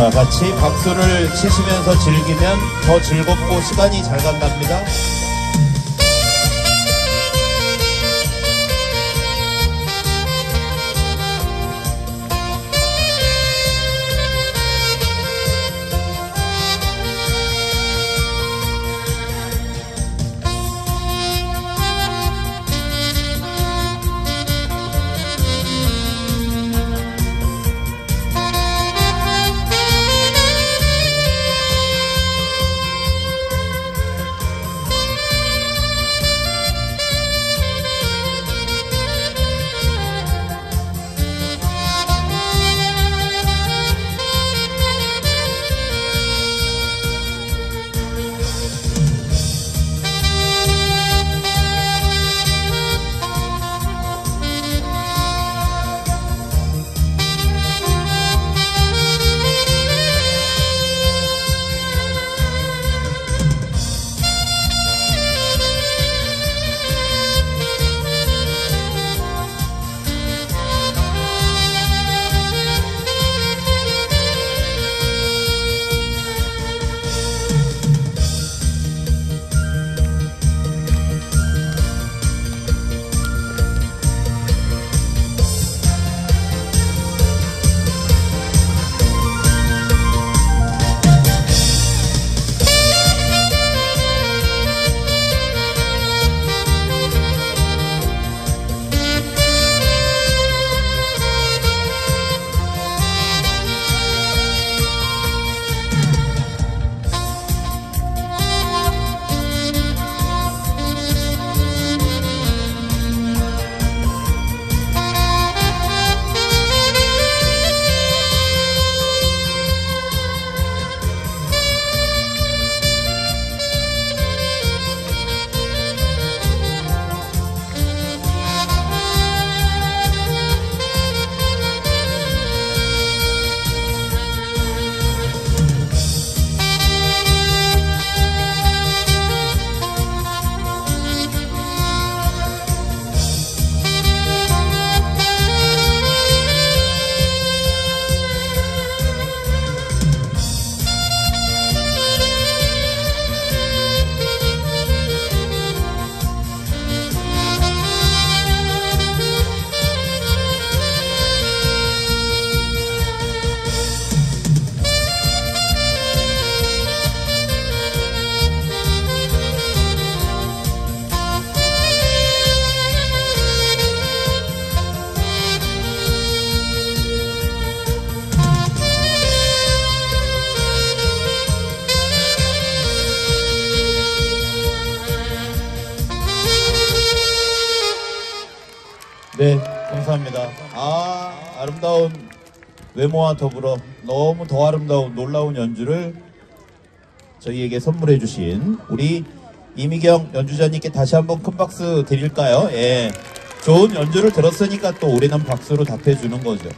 자 같이 박수를 치시면서 즐기면 더 즐겁고 시간이 잘 간답니다. 네, 감사합니다. 아, 아름다운 외모와 더불어 너무 더 아름다운 놀라운 연주를 저희에게 선물해 주신 우리 이미경 연주자님께 다시 한번 큰 박수 드릴까요? 예. 좋은 연주를 들었으니까 또 우리는 박수로 답해 주는 거죠.